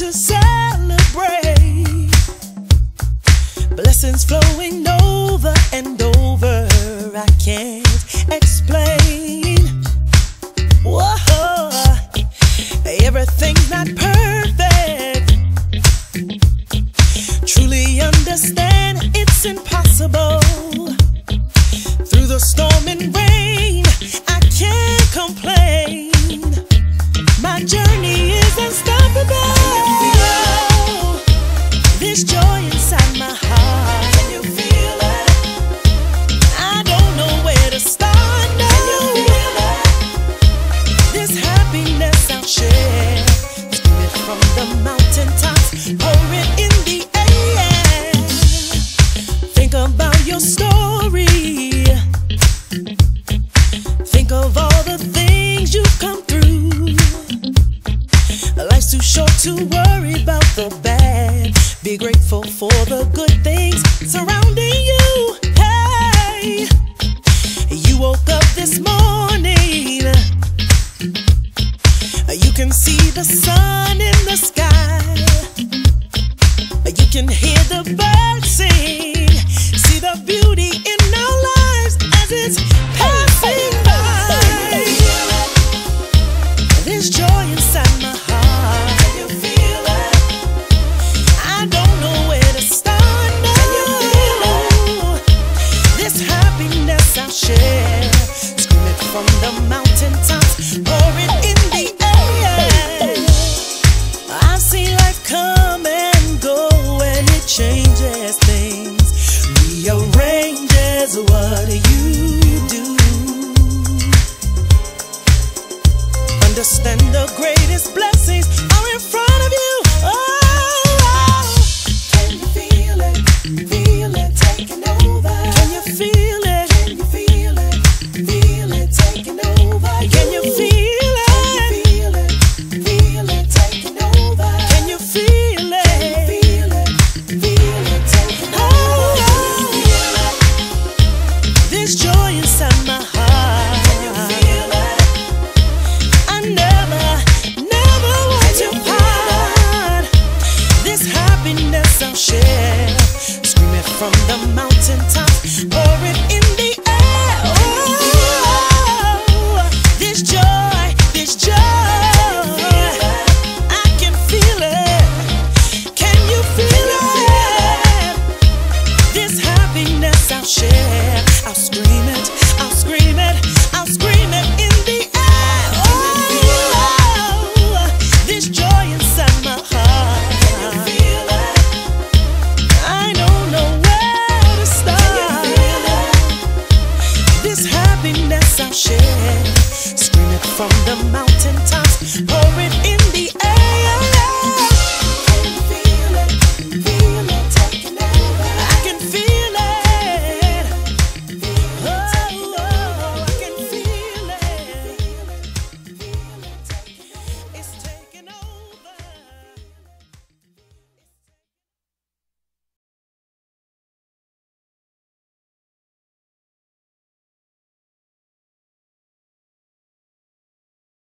to celebrate. Blessings flowing over and over. I can't explain. Whoa, everything's not perfect. Truly understand it's impossible. Through the storm and rain, I can't complain. sure to worry about the bad. Be grateful for the good things surrounding you. Hey. understand the greatest blessing. share. Screaming from the mountaintops. the mountaintops, pouring in.